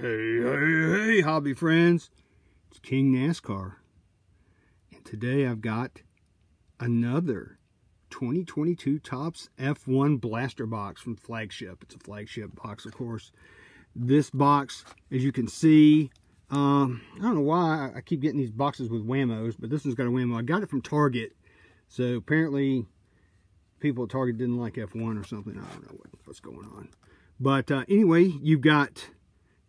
Hey, hey, hey, hobby friends. It's King NASCAR. And today I've got another 2022 Topps F1 Blaster Box from Flagship. It's a flagship box, of course. This box, as you can see, um, I don't know why I keep getting these boxes with whammos, but this one's got a whammo. I got it from Target. So apparently people at Target didn't like F1 or something. I don't know what, what's going on. But uh, anyway, you've got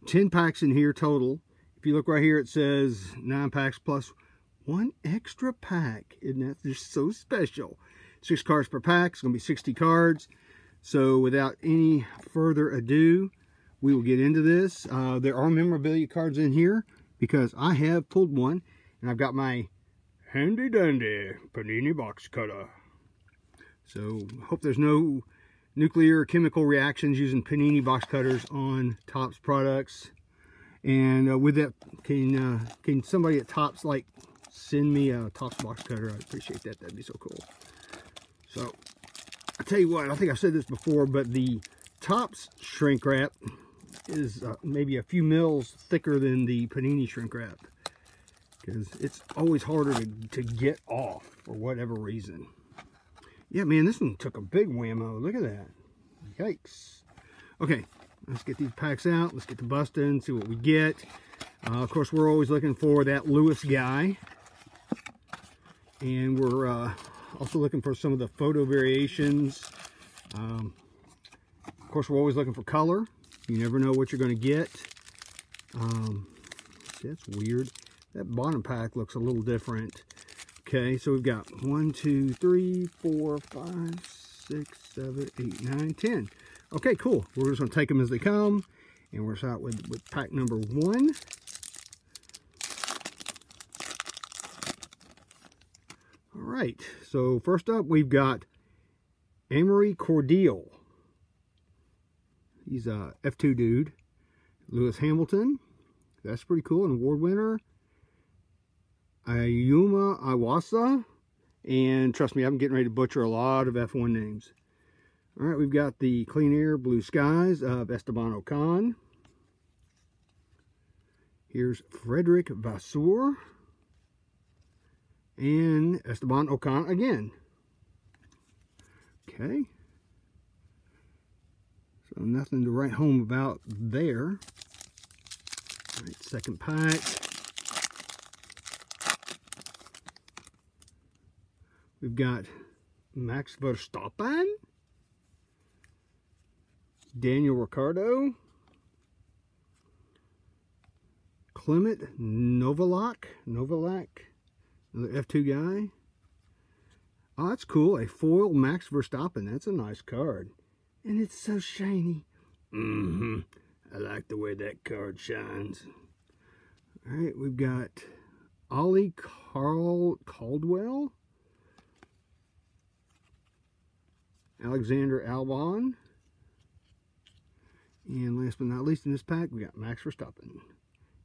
10 packs in here total. If you look right here, it says 9 packs plus one extra pack. Isn't that just so special? Six cards per pack. It's going to be 60 cards. So without any further ado, we will get into this. Uh, there are memorabilia cards in here because I have pulled one and I've got my handy dandy panini box cutter. So hope there's no nuclear chemical reactions using panini box cutters on Topps products. And uh, with that, can uh, can somebody at Topps like send me a Topps box cutter? I'd appreciate that. That'd be so cool. So I tell you what, I think I've said this before, but the Topps shrink wrap is uh, maybe a few mils thicker than the panini shrink wrap because it's always harder to, to get off for whatever reason. Yeah, man, this one took a big whammo. Look at that. Yikes. Okay, let's get these packs out. Let's get the busting, see what we get. Uh, of course, we're always looking for that Lewis guy. And we're uh, also looking for some of the photo variations. Um, of course, we're always looking for color. You never know what you're going to get. Um, see, that's weird. That bottom pack looks a little different. Okay, so we've got one, two, three, four, five, six, seven, eight, nine, ten. Okay, cool. We're just to take them as they come. And we're out with, with pack number one. All right, so first up we've got Amaury Cordeel. He's a F2 dude. Lewis Hamilton. That's pretty cool. An award winner. Ayumu Iwasa. And trust me, I'm getting ready to butcher a lot of F1 names. All right, we've got the Clean Air Blue Skies of Esteban Ocon. Here's Frederick Vasseur. And Esteban Ocon again. Okay. So nothing to write home about there. All right, second pack. We've got Max Verstappen, Daniel Ricciardo, Clement Novalak, Novalak, another F2 guy. Oh, that's cool. A foil Max Verstappen. That's a nice card. And it's so shiny. Mm-hmm. I like the way that card shines. All right, we've got Ollie Carl Caldwell. Alexander Albon. And last but not least in this pack, we got Max Verstappen.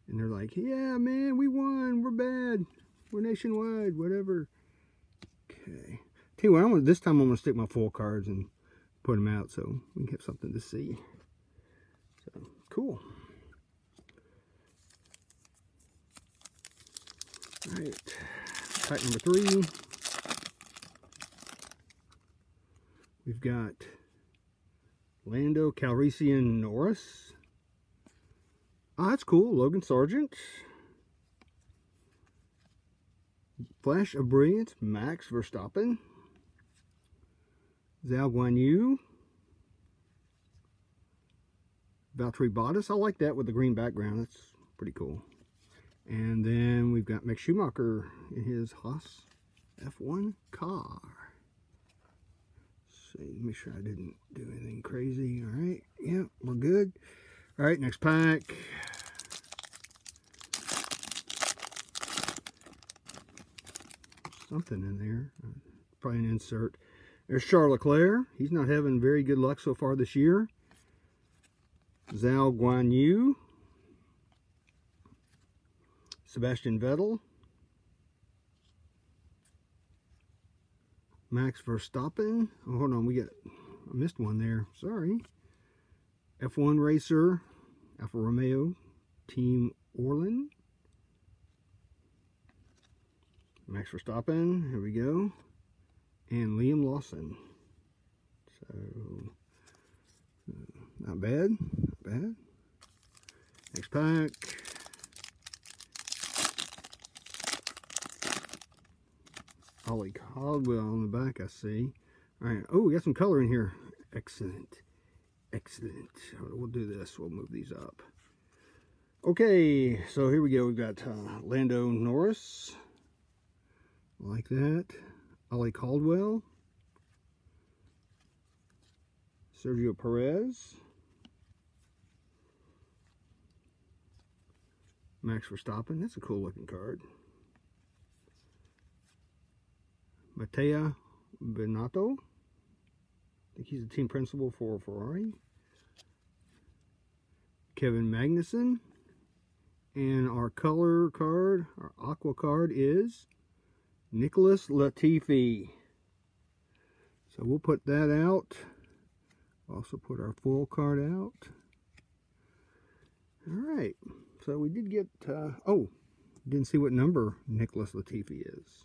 And they're like, yeah, man, we won. We're bad. We're nationwide, whatever. Okay. Tell you what, I'm gonna, this time I'm going to stick my full cards and put them out so we can have something to see. So, cool. All right. Pack number three. We've got Lando Calrissian Norris. Oh, that's cool. Logan Sargent. Flash of Brilliance, Max Verstappen. Zhou Guan Yu. Valtteri Bottas. I like that with the green background. That's pretty cool. And then we've got Mick Schumacher in his Haas F1 car see, make sure I didn't do anything crazy. All right, yeah, we're good. All right, next pack. Something in there, probably an insert. There's Charles Leclerc. He's not having very good luck so far this year. Zhou Guan Yu. Sebastian Vettel. Max Verstappen. Oh, hold on, we got, I missed one there. Sorry. F1 Racer, Alfa Romeo, Team Orlen. Max Verstappen, here we go. And Liam Lawson. So, uh, not bad, not bad. Next pack. Ollie Caldwell on the back, I see. All right. Oh, we got some color in here. Excellent. Excellent. We'll do this. We'll move these up. Okay, so here we go. We've got uh, Lando Norris. Like that. Ollie Caldwell. Sergio Perez. Max Verstappen. That's a cool looking card. Mattia Binotto. I think he's the team principal for Ferrari. Kevin Magnussen. And our color card, our aqua card is Nicholas Latifi. So we'll put that out. Also put our full card out. All right. So we did get, uh, oh, didn't see what number Nicholas Latifi is.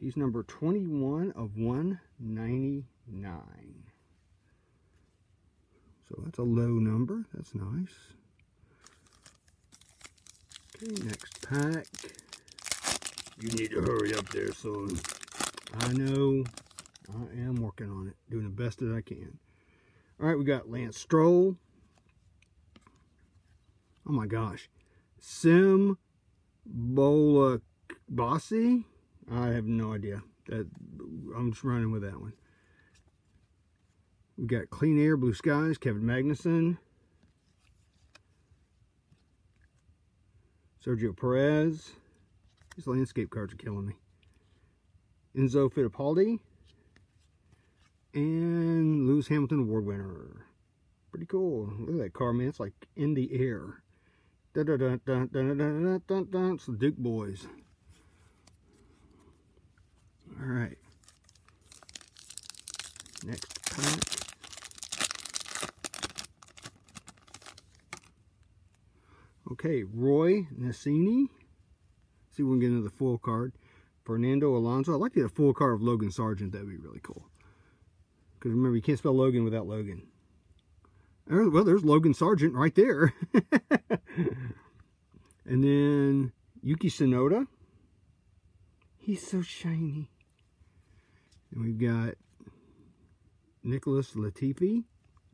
He's number 21 of 199. So that's a low number. That's nice. Okay, next pack. You need to hurry up there, son. I know. I am working on it. Doing the best that I can. All right, we got Lance Stroll. Oh my gosh. Sim Bola Bossy. I have no idea. That I'm just running with that one. We got Clean Air, Blue Skies, Kevin Magnussen. Sergio Perez. These landscape cards are killing me. Enzo Fittipaldi. And Lewis Hamilton Award winner. Pretty cool. Look at that car, man. It's like in the air. Dun, dun, dun, dun, dun, dun, dun, dun, dun. It's the Duke boys. All right. Okay, Roy Nissany. See if we can get into the full card. Fernando Alonso. I'd like to get a full card of Logan Sargent. That'd be really cool. Because remember, you can't spell Logan without Logan. Well, there's Logan Sargent right there. and then Yuki Tsunoda. He's so shiny. And we've got Nicholas Latifi.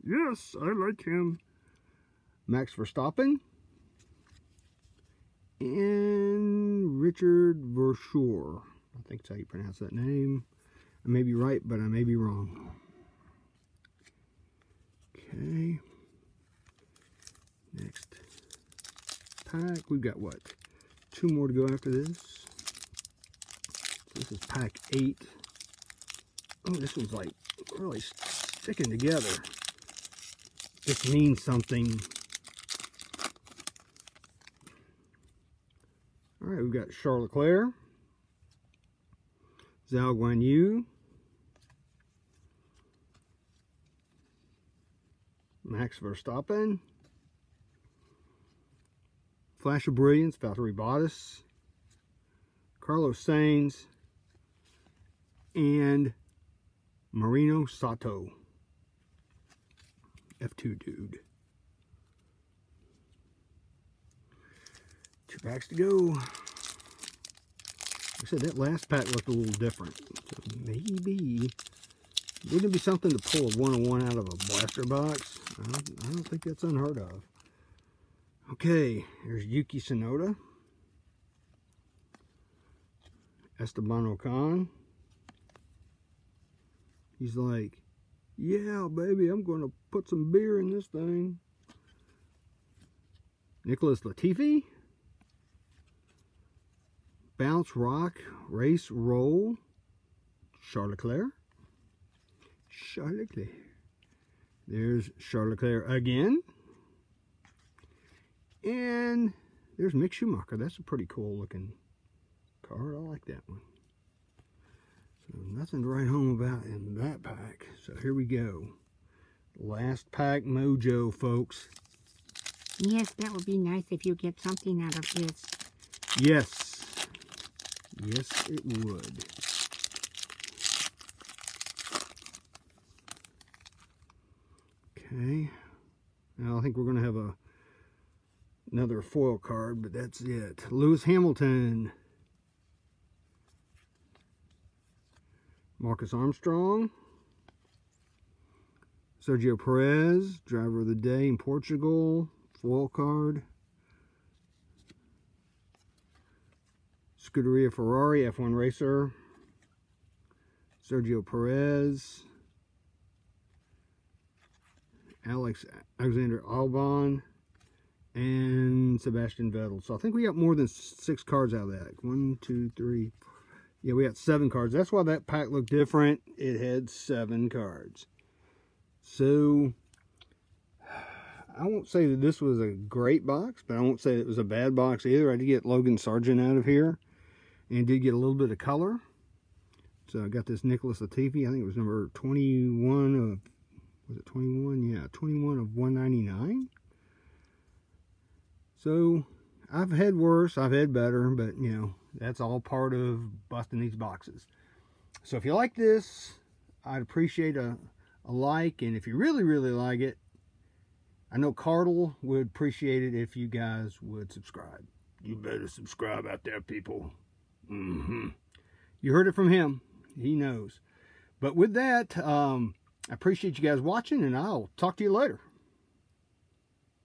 Yes, I like him. Max Verstappen. And Richard Verschoor. I think that's how you pronounce that name. I may be right, but I may be wrong. Okay. Next pack. We've got what? Two more to go after this. This is pack eight. Oh, this one's like really sticking together. This means something. All right, we've got Charles Leclerc, Zhou Guan Yu, Max Verstappen, Flash of Brilliance, Valtteri Bottas, Carlos Sainz, and Marino Sato. F2 dude. Two packs to go. Like I said, that last pack looked a little different. So maybe, it be something to pull a one-on-one out of a blaster box? I don't, I don't think that's unheard of. Okay, here's Yuki Tsunoda. Esteban Ocon. He's like, yeah, baby, I'm going to put some beer in this thing. Nicholas Latifi. Bounce Rock Race Roll. Charles Leclerc. Charles Leclerc. There's Charles Leclerc again. And there's Mick Schumacher. That's a pretty cool looking card. I like that one. So nothing to write home about in that pack. So here we go. Last pack mojo, folks. Yes, that would be nice if you get something out of this. Yes. Yes, it would. Okay. Now I think we're going to have a another foil card, but that's it. Lewis Hamilton. Marcus Armstrong. Sergio Perez, driver of the day in Portugal, foil card. Scuderia Ferrari F1 racer. Sergio Perez. Alex Alexander Albon and Sebastian Vettel. So I think we got more than six cards out of that. One, two, three. Yeah, we got seven cards. That's why that pack looked different. It had seven cards. So, I won't say that this was a great box, but I won't say it was a bad box either. I did get Logan Sargent out of here and did get a little bit of color. So I got this Nicholas Latifi. I think it was number 21 of, was it 21? Yeah, 21 of 199. So I've had worse, I've had better, but you know, that's all part of busting these boxes. So if you like this, I'd appreciate a a like. And if you really, really like it, I know Cardle would appreciate it if you guys would subscribe. You better subscribe out there, people. Mm -hmm. You heard it from him. He knows. But with that, um, I appreciate you guys watching, and I'll talk to you later.